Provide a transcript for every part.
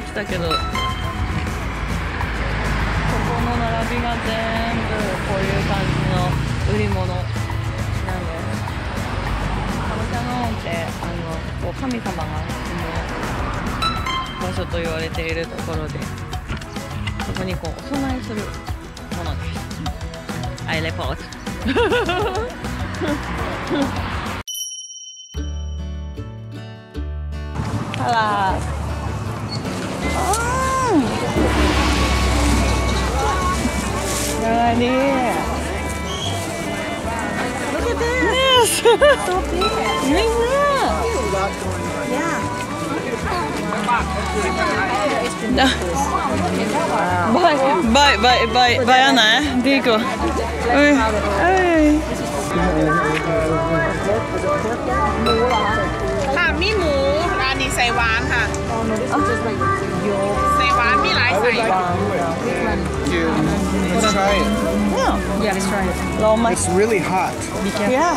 て来たけど。ここの並びが全部こういう感じの売り物なんで。すカムチャノーンってあのこう神様が住む場所と言われているところで。そこにこうお供えするものです。I report あら Good idea. Look at this. Yes. so big. Yeah. Bye, bye, bye, bye, Anna. Dico. Oi. Oi. ค่ะมีหมูร้านนี้ใส่หวานค่ะ I would like to Let's try it. Yeah. Yeah, let's try it. It's really hot. Be careful. Yeah.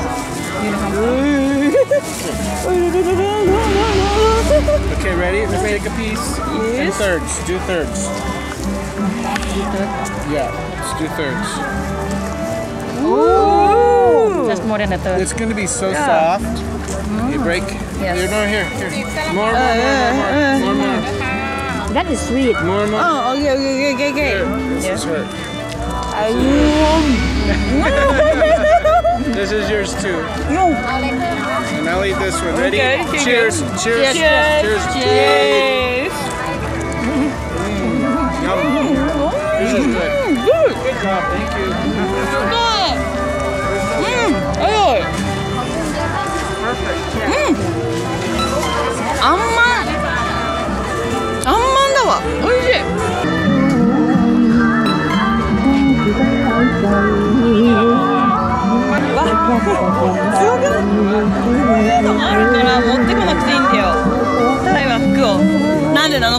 Okay, ready? Let's make a piece. Yes. Thirds. Do thirds. Do thirds? Yeah, let's do thirds. Ooh. Ooh. That's more than a third. It's going to be so yeah. soft. Mm. You break. Yes. Here, no, here, here. More, more, more, more, more, more, That is sweet. more, more. Oh, okay, okay, okay, okay. Here, this is her. okay. This is yours too. And I'll eat this one. Ready? Okay, okay, Cheers. Cheers. Cheers. Cheers. Cheers. Yum. This is good. Good. Good job. Thank you.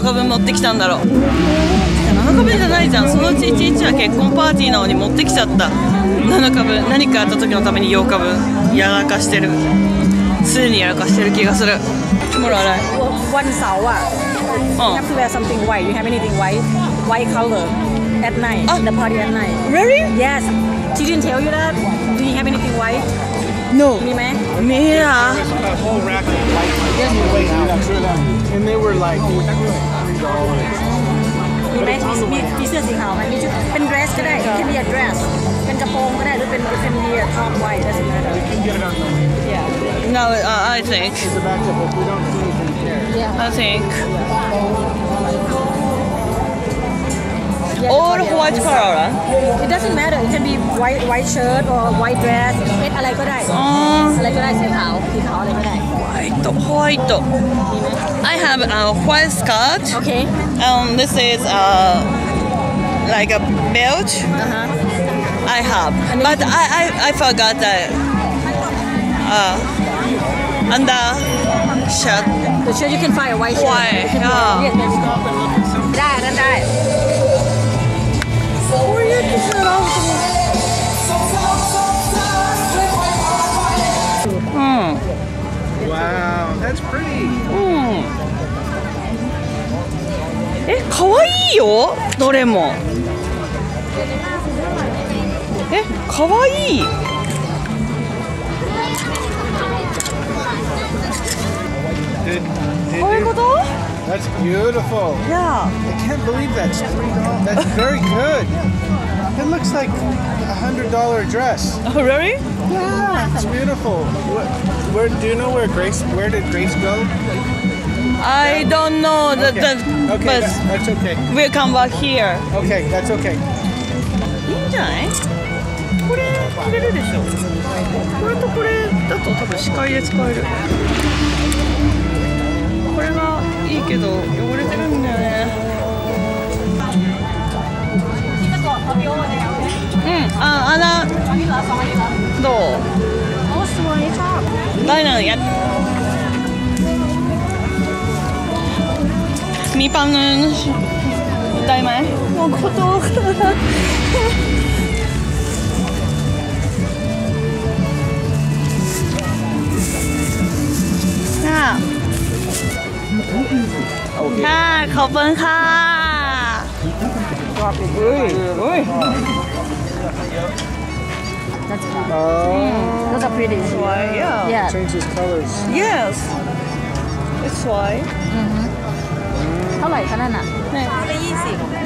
日分持ってきたんだろう7日分じゃないじゃんそのうち1日は結婚パーティーなのに持ってきちゃった7日分何かあった時のために8日分やらかしてるすでにやらかしてる気がするほらわないワンサーはうん At night, in the party at night. Really? Yes. She didn't tell you that? Do you have anything white? No มีไหม Mira A whole rack of white ones. And they were like $3. มีไหมมีมีมีเสื้อสีขาวไหมมีชุดเป็น dress ก็ได้ it can be a dress เป็นกระโปรงก็ได้หรือเป็น it can be a top white doesn't matter No uh, I think The back Yeah, all yeah. white color it doesn't matter it can be white white shirt or white dress เป็นอะไรก็ได้ อ๋อ อะไรก็ได้สีขาวสีขาวอะไรก็ได้ white white I have a white skirt โอเค um this is uh like a belt อ่าฮะ I have, but I, I, I forgot that. Uh, under shirt. the shirt you can find a white shirt White, You can yeah. yes, yes. ได้นั่นได้ Hmm. Wow, that's pretty. Hmm. え、可愛いよ。どれも。え、可愛い。Did, did こういうこと？That's beautiful. Yeah. I can't believe that's three dollars. That's very good. It looks like a hundred dollar dress. Oh, really? Yeah, it's beautiful. What, where do you know where Grace? Where did Grace go? I don't know that, Okay, that okay, but that- that's okay. we'll come back here. Okay, that's okay. いいんじゃないこれ着れるでしょこれとこれだと多分視界で使えるこれがいいけど汚れ เออเอาละโดโอ้สวยชอบได้หนึ่งยัดมีปังเงิได้ไหมโอ้ขอโทษค่ะค่ะขอบคุณค่ะเฮ้ยเฮ้ย That's Oh. those are pretty สวย yeah yeah Changes colors. yes it's สวย เท่าไหร่คะนั่นอ่ะ เนี่ย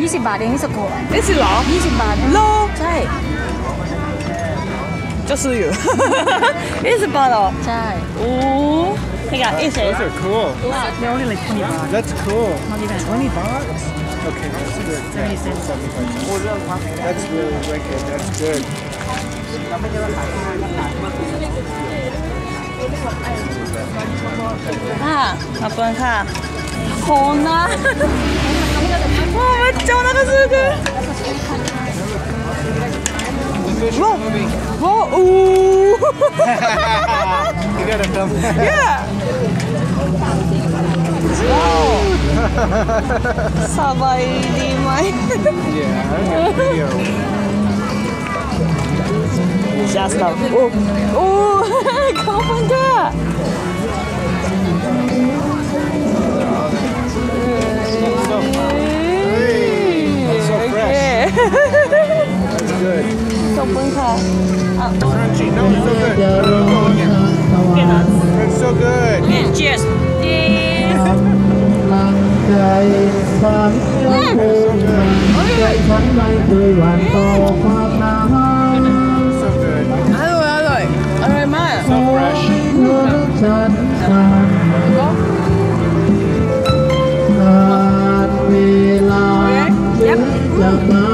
ยี่สิบบาทเองนี่สกุล นี่สิเหรอ ยี่สิบบาท โล ใช่ 就是有一十八了ใช่ 哦那个一 Those 谁 are cool. they're only like 20 baht That's cool. not even 20 bucks? Okay, that's good. Yeah, that's really wicked. That's good. Ah, あ、パンさん。こんな。もうめっちゃお腹すぐ。わ、わ、おお。you gotta come. yeah. Wow. Sabay Limay. yeah, video. Just now. Oh, oh, kapan ka? So, fresh. That's good. Kapan ka? Crunchy. That was so good. bàn Hương Chạy thắng bay tươi hoàn to khoác nam Hello, hello. Hello, man. So fresh. Go. Yep.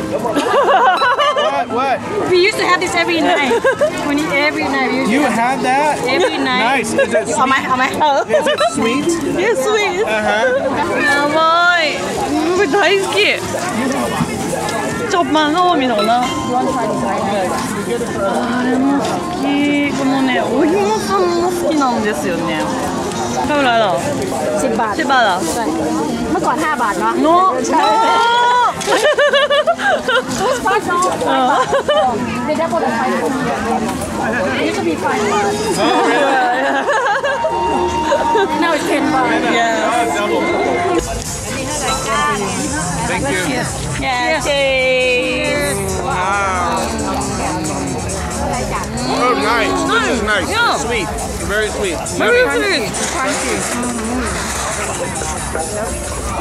เอาแกงเขียวห 元 วาน 気ワン แกงเขียวหวานของมัน โอเคโอเคโอเคโอเคโอเค What? What? we used to have this every night when you every night we used You to had that? every night Nice. Is it เอาไหม sweet? เอาไหม Is it sweet? Yes sweet Uh huh. やばいこれ大好きちょっと漫画を見るのかなあれも好きこのねおひもさんも好きなんですよねカメラだ สิบบาท 千葉だ ใช่เมื่อก่อน 5 บาทเนาะ の ใช่ ฟาด Just five dollars. Oh. They doubled it five dollars. It used to be five dollars. Oh, really? yeah, yeah. now it's ten dollars. Yeah. Thank you. Cheers. Yeah, cheers. cheers. Wow. Oh, nice. Mm. This is nice. Yeah. Sweet. Very sweet. Very sweet. Crunchy.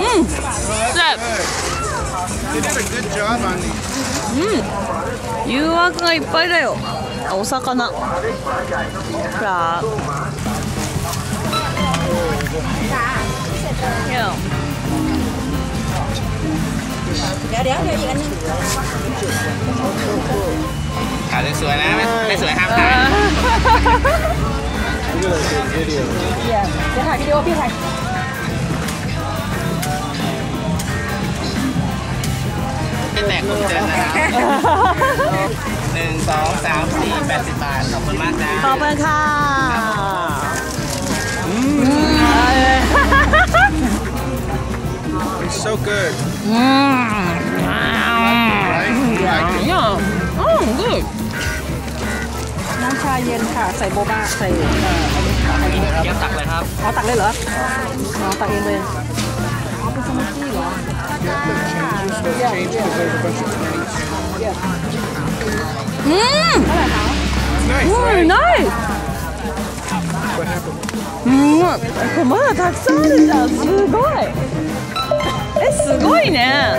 Mmm. Step. They did a good job on these. 誘惑がいっぱいだよあお魚ほらいや เดี๋ยวเดี๋ยวเดี๋ยวอีกอันนึง ถ่ายสวยๆนะไม่ไ ไม่แตกผมเจอนะครับหนึ่งสองสามสี่แปดสิบบาท ขอบคุณมากนะขอบคุณค่ะอืม It's so good. Right? You like it? Yeah. Good. น้ำชาเย็นค่ะ ใส่โบบ้าใส่เอ่ออันตักเลยครับ เอาตักเลยเหรอเอาตักเองเลยเอาเป็นสมูทตี้เหรอ Yeah. Mmm. うん、まだたくさん。あるじゃん。すごいえすごいね